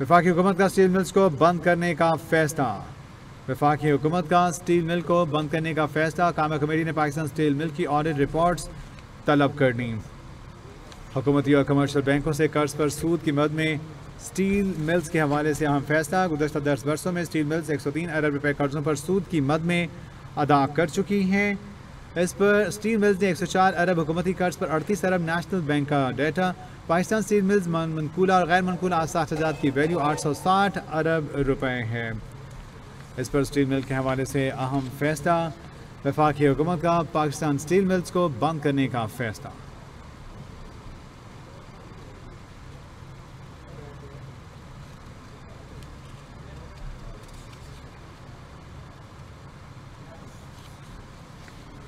विफाकी हुकूमत का steel mills को बंद करने का फैसला। विफाकी हुकूमत का स्टील मिल को बंद करने का फैसला। कामा कमेटी ने पाकिस्तान स्टील मिल की ऑडिट रिपोर्ट्स तलब करनी हुकूमती और कमर्शियल बैंकों से कर्ज पर सूद की मद में स्टील मिल्स के हवाले से अहम फैसला। गुजशत दस वर्षों में स्टील मिल्स 103 अरब रुपए कर्जों पर सूद की मद में अदा कर चुकी हैं। इस पर स्टील मिल्स ने 104 अरब हुकूमती कर्ज पर 38 अरब नेशनल बैंक का डाटा। पाकिस्तान स्टील मिल्स मनकूला और गैर मनकूला हज़ार की वैल्यू 860 अरब रुपए है। इस पर स्टील मिल के हवाले से अहम फैसला। वफाकी हुकूमत का पाकिस्तान स्टील मिल्स को बंद करने का फैसला।